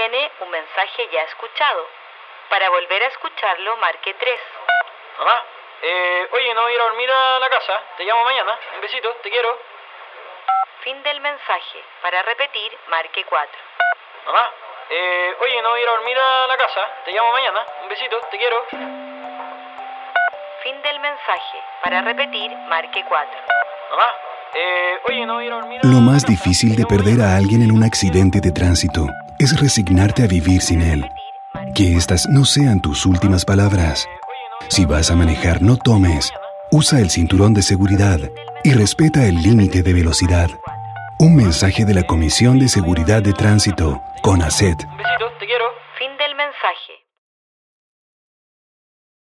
tiene un mensaje ya escuchado. Para volver a escucharlo, marque 3. Mamá, eh, oye, no voy a ir a dormir a la casa. Te llamo mañana. Un besito, te quiero. Fin del mensaje. Para repetir, marque 4. Mamá, eh, oye, no voy a ir a dormir a la casa. Te llamo mañana. Un besito, te quiero. Fin del mensaje. Para repetir, marque 4. Mamá, eh, oye, no voy a ir a dormir a Lo la más casa. difícil de Te llamo perder a alguien en un accidente de tránsito es resignarte a vivir sin él. Que estas no sean tus últimas palabras. Si vas a manejar, no tomes. Usa el cinturón de seguridad y respeta el límite de velocidad. Un mensaje de la Comisión de Seguridad de Tránsito, CONACET. Un besito,